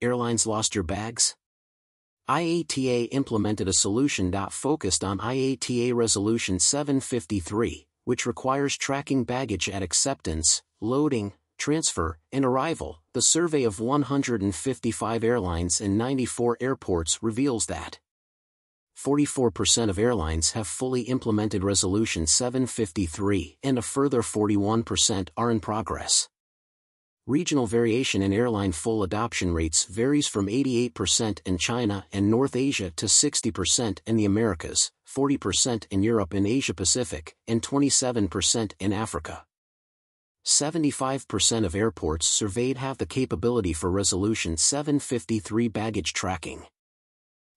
airlines lost your bags? IATA implemented a solution focused on IATA Resolution 753, which requires tracking baggage at acceptance, loading, transfer, and arrival. The survey of 155 airlines and 94 airports reveals that 44% of airlines have fully implemented Resolution 753 and a further 41% are in progress. Regional variation in airline full adoption rates varies from 88% in China and North Asia to 60% in the Americas, 40% in Europe and Asia Pacific, and 27% in Africa. 75% of airports surveyed have the capability for Resolution 753 baggage tracking.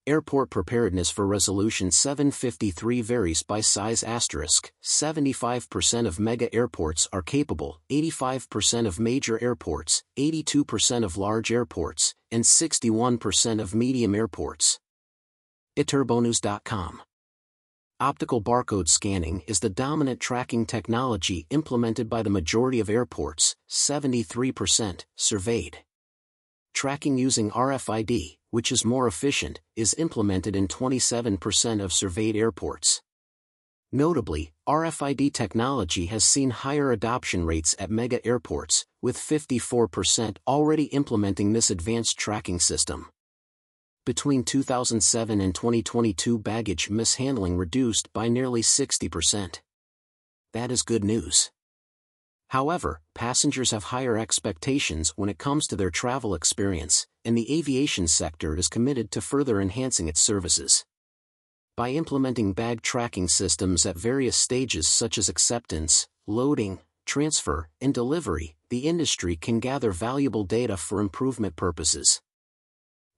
Airport preparedness for Resolution 753 varies by size asterisk. 75% of mega airports are capable, 85% of major airports, 82% of large airports, and 61% of medium airports. eTurboNews.com Optical barcode scanning is the dominant tracking technology implemented by the majority of airports, 73%, surveyed. Tracking using RFID, which is more efficient, is implemented in 27% of surveyed airports. Notably, RFID technology has seen higher adoption rates at mega airports, with 54% already implementing this advanced tracking system. Between 2007 and 2022 baggage mishandling reduced by nearly 60%. That is good news. However, passengers have higher expectations when it comes to their travel experience, and the aviation sector is committed to further enhancing its services. By implementing bag tracking systems at various stages such as acceptance, loading, transfer, and delivery, the industry can gather valuable data for improvement purposes.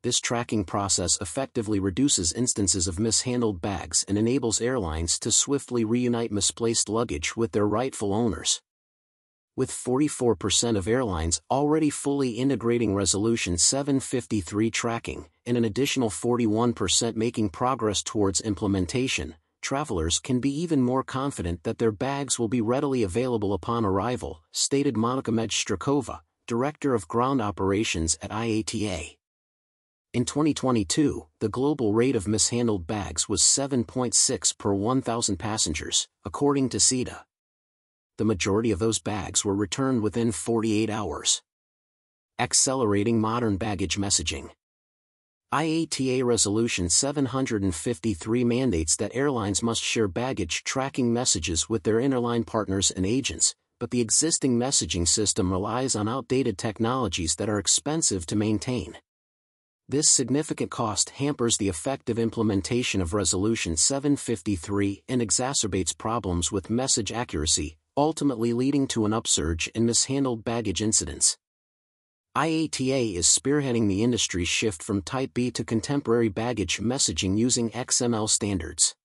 This tracking process effectively reduces instances of mishandled bags and enables airlines to swiftly reunite misplaced luggage with their rightful owners with 44% of airlines already fully integrating Resolution 753 tracking, and an additional 41% making progress towards implementation, travelers can be even more confident that their bags will be readily available upon arrival, stated Monika Mejstrikova, Director of Ground Operations at IATA. In 2022, the global rate of mishandled bags was 7.6 per 1,000 passengers, according to SITA the majority of those bags were returned within 48 hours. Accelerating modern baggage messaging. IATA Resolution 753 mandates that airlines must share baggage tracking messages with their interline partners and agents, but the existing messaging system relies on outdated technologies that are expensive to maintain. This significant cost hampers the effective implementation of Resolution 753 and exacerbates problems with message accuracy, ultimately leading to an upsurge in mishandled baggage incidents. IATA is spearheading the industry's shift from Type B to contemporary baggage messaging using XML standards.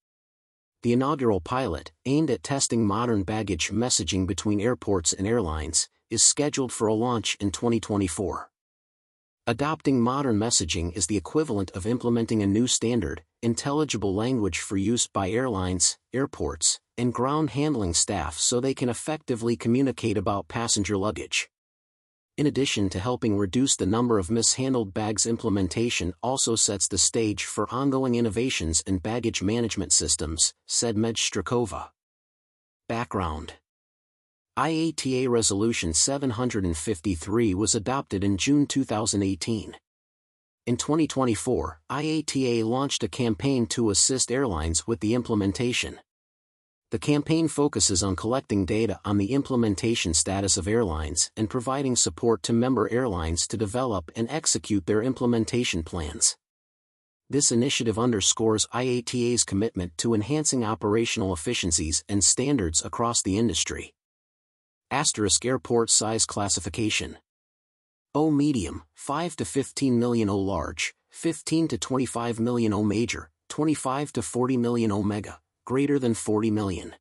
The inaugural pilot, aimed at testing modern baggage messaging between airports and airlines, is scheduled for a launch in 2024. Adopting modern messaging is the equivalent of implementing a new standard, intelligible language for use by airlines, airports, and ground handling staff so they can effectively communicate about passenger luggage. In addition to helping reduce the number of mishandled bags implementation also sets the stage for ongoing innovations in baggage management systems, said Mejstrikova. Background IATA Resolution 753 was adopted in June 2018. In 2024, IATA launched a campaign to assist airlines with the implementation. The campaign focuses on collecting data on the implementation status of airlines and providing support to member airlines to develop and execute their implementation plans. This initiative underscores IATA's commitment to enhancing operational efficiencies and standards across the industry. Asterisk Airport Size Classification O medium, 5 to 15 million O large, 15 to 25 million O major, 25 to 40 million O mega greater than 40 million.